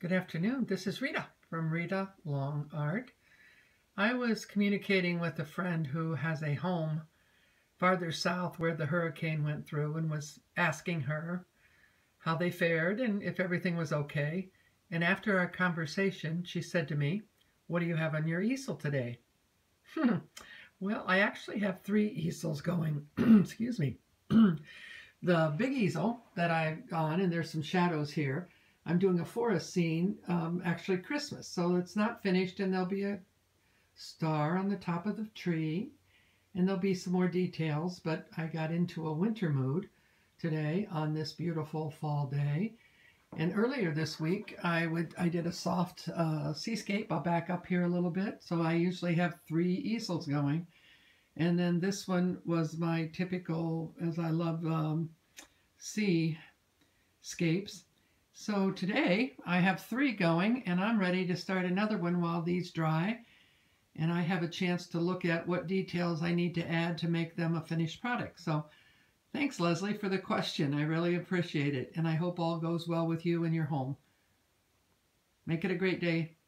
Good afternoon. This is Rita from Rita Long Art. I was communicating with a friend who has a home farther south where the hurricane went through and was asking her how they fared and if everything was okay. And after our conversation, she said to me, What do you have on your easel today? Hmm. Well, I actually have three easels going. Excuse me. the big easel that I've on, and there's some shadows here, I'm doing a forest scene, um, actually Christmas. So it's not finished and there'll be a star on the top of the tree and there'll be some more details, but I got into a winter mood today on this beautiful fall day. And earlier this week, I would I did a soft uh, seascape. I'll back up here a little bit. So I usually have three easels going. And then this one was my typical, as I love um, seascapes. So today I have three going and I'm ready to start another one while these dry. And I have a chance to look at what details I need to add to make them a finished product. So thanks, Leslie, for the question. I really appreciate it. And I hope all goes well with you and your home. Make it a great day.